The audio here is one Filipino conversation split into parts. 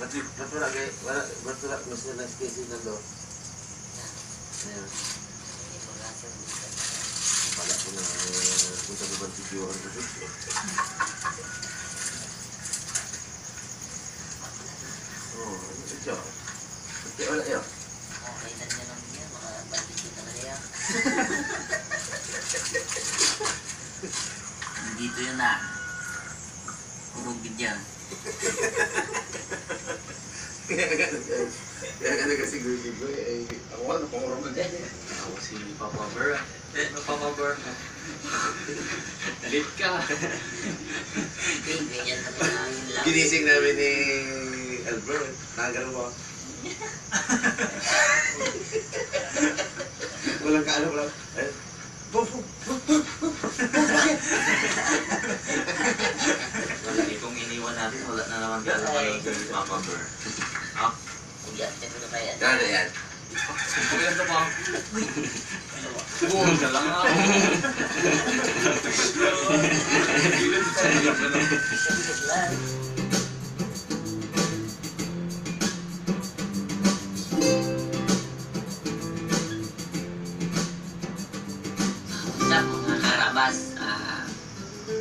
Ba't ba't wala kay wala ba't wala mas na spacing na do? Ayan. Wala ko na eh, punta ko ba si Pio ang kasi. Oh, siya? Ba't wala yun? Dito yun na. Purong bidyan. Kaya ka kaya ka nagkasigurigid ko eh. Ako pangurong ka dyan. Ako si Papa Ber. Eh, Papa Ber. Galit ka. Ginising namin ni Albert. Nakagano ba? walang kaano, walang... Eh, bakit? Wala itong iniwan natin. Wala na naman ka alam si Papa Ber. Ha? Yan, yan ko kaya. Yan, yan. Kuya na ba? Buong na lang ako. Sa mga karabas, ah,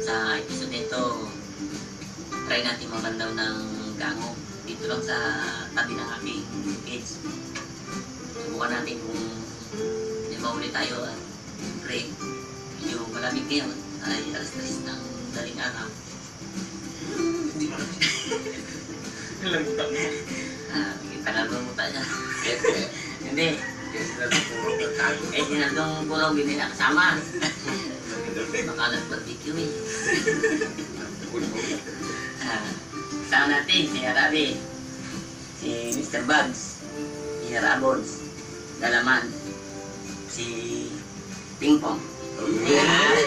sa episode nito, try natin mabandaw ng gango dito lang sa tabi ng aking kids. Subukan natin kung di mahuli tayo at siyempre medyo malamig ngayon ay alas 3 ng daling araw. Ilang butak mo. Ah, tagal mo tayo. Hindi, eh sinandong puro hindi na kasama. Baka nag-barbecue eh. Ah, Kasama natin si Arabi, si Mr. Bugs, si Rabons, Dalaman, si Ping Pong. Yan.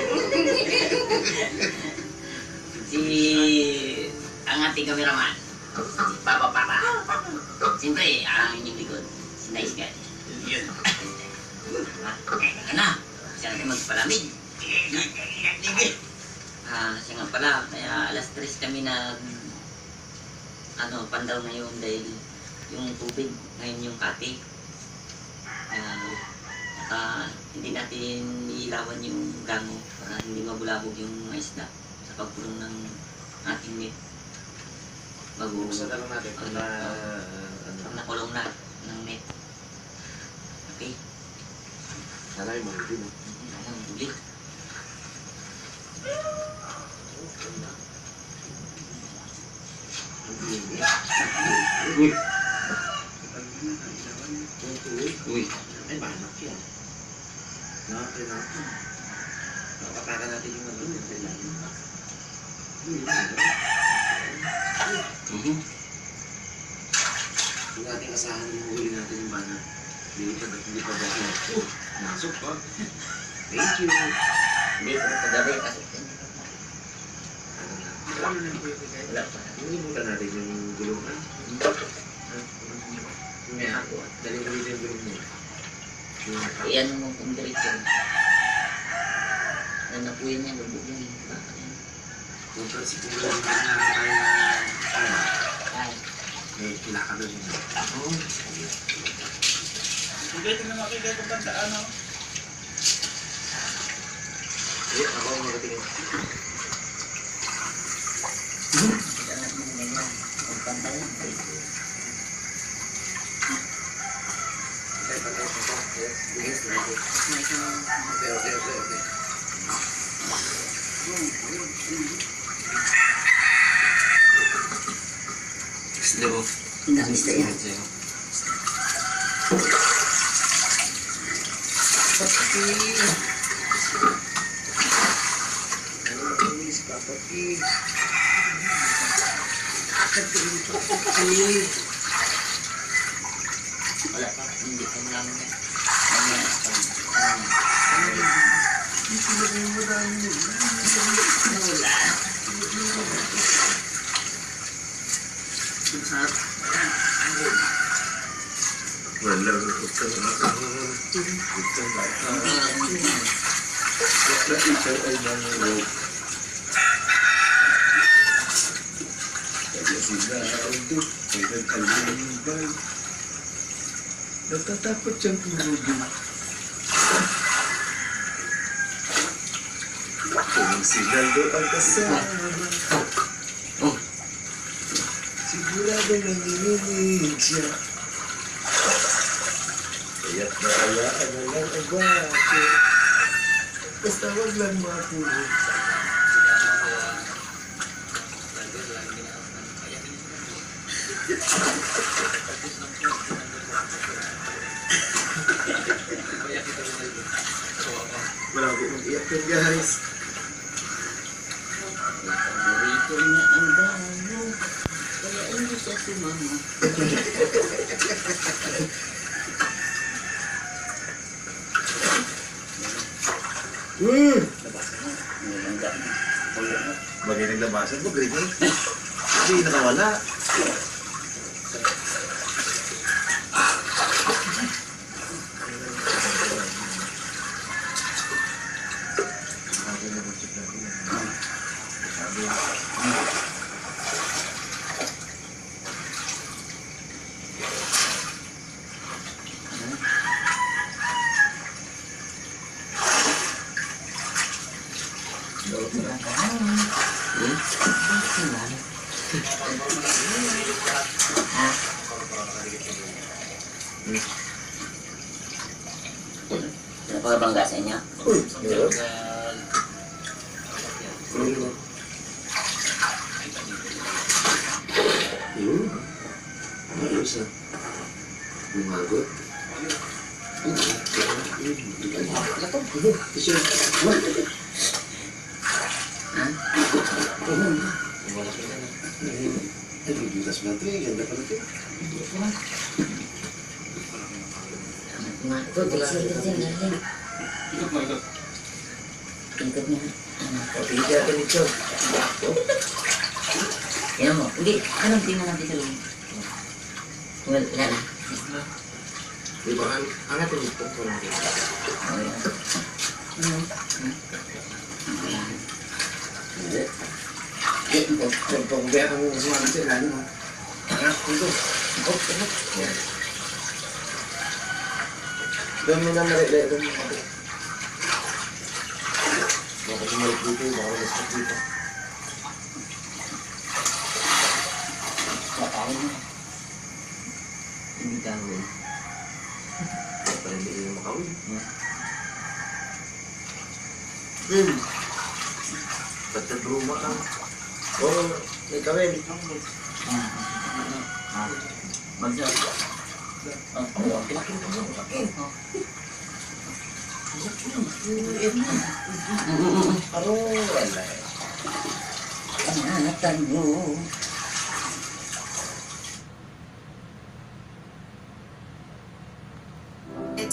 si ang ating kameraman, si Papa Papa. Siyempre, ang inyong likod, si Nice Guy. Yun. Na, siya natin magpalamig. Ah, siya nga pala, kaya alas 3 kami nag ano, pandaw ngayon dahil yung tubig ngayon yung kati. Ah, saka hindi natin ilawan yung gango para hindi mabulabog yung mga isda sa pagpulong ng ating net. Bago Buksan na lang natin kung na... Ano? pag nakulong na ng net. Okay, Sana yung mga din. ano, huli. Uy! Uy. Ay, banak yan. Nakakay natin. Nakapatakan natin yung ano, yung kailangan. Uy, Mhm. Yung ating asahan huli natin yung bana. Hindi pa, hindi pa ba nasok pa. Thank you. Hindi ko kagabi kasi Ano na? Alam na yung wala pa. Nilimutan natin yung gulungan. May ako. Dali gulong niya. Yung Iyan mo kung diretso. Nanapuyan niya, lubugin. Bakit yan? Sa siguro yung na tayo na ano, Ay, may kilaka doon yun. Oo. Hindi, tingnan mo kayo kung banda ano. Eh, ako ang. Gusto mo. dami sa yan. Ano ba yung si Papa P? Wala pa. Hindi ko namin yan. Mamaya, pag- ano, Wala. Wala, gusto ko na. Gusto ko na. Bakla ikaw ay nangyayari. Kaya sila ang mundo ay nag-alibay. Natatakot siyang tumugin. Kung si Naldo ang kasama, sigurado nanginginig siya. Kaya't naayaan na lang ang bakit. Basta wag lang mapulot. Wala ko mag-iyak yun, guys. Paborito niya ang gano, kaya hindi siya sumama. Hmm! Bagay naglabasan mo, eh. Hindi nakawala. Thank you. Ano pa bang gasa niya? Uy, meron. Meron. Yun. Ayos ah. Bumagot. Ay, mo na ito ito. Ito, dito, dito, dito. Tingkot niya. Ano? O, tingin kaya ito nito. Yan mo. Hindi. Anong tingnan natin sa loob? Well, yan. Di ba, ang yung ito. Parang dito. Oh, yan. Ano? Ayan. Hindi. Eh, pag pag pag kang sumama sa ilalim mo. Angat dito. Oh, oh. Yan. Doon mo na marilay. Doon mo na Baka sumalik dito. Baka masakit dito. Kapawin mo. Hindi gawin. Para hindi kayo makawin. Hmm. Ba't nagluma ka? Oo, may kawin. Ah. Ah. Oh, oh, pinakita mo. Oh. Wala eh. Ingatan mo